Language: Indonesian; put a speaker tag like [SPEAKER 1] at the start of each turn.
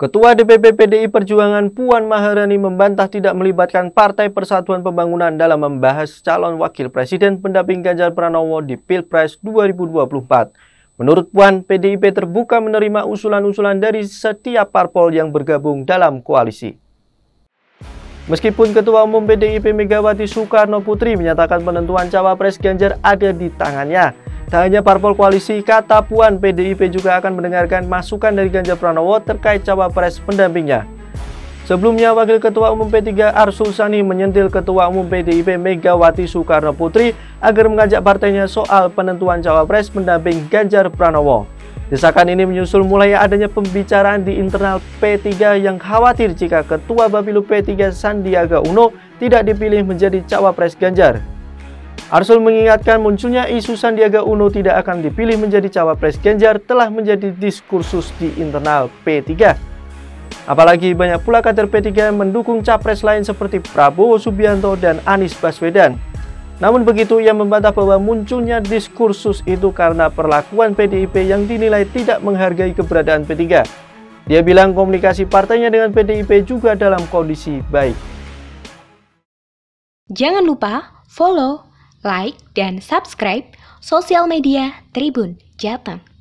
[SPEAKER 1] Ketua DPP PDI Perjuangan Puan Maharani membantah tidak melibatkan Partai Persatuan Pembangunan dalam membahas calon wakil presiden pendamping Ganjar Pranowo di Pilpres 2024. Menurut Puan, PDIP terbuka menerima usulan-usulan dari setiap parpol yang bergabung dalam koalisi. Meskipun Ketua Umum PDIP Megawati Soekarno Putri menyatakan penentuan cawapres Ganjar ada di tangannya, Tak hanya parpol koalisi, kata Puan PDIP juga akan mendengarkan masukan dari Ganjar Pranowo terkait cawapres pendampingnya. Sebelumnya, Wakil Ketua Umum P3 Arsul Sani menyentil Ketua Umum PDIP Megawati Soekarno Putri agar mengajak partainya soal penentuan cawapres pendamping Ganjar Pranowo. Desakan ini menyusul mulai adanya pembicaraan di internal P3 yang khawatir jika Ketua Bapilu P3 Sandiaga Uno tidak dipilih menjadi cawapres Ganjar. Arsul mengingatkan munculnya isu Sandiaga Uno tidak akan dipilih menjadi cawapres Ganjar telah menjadi diskursus di internal P3. Apalagi banyak pula kader P3 mendukung capres lain seperti Prabowo Subianto dan Anies Baswedan. Namun begitu ia membantah bahwa munculnya diskursus itu karena perlakuan PDIP yang dinilai tidak menghargai keberadaan P3. Dia bilang komunikasi partainya dengan PDIP juga dalam kondisi baik.
[SPEAKER 2] Jangan lupa follow like, dan subscribe sosial media Tribun Jateng.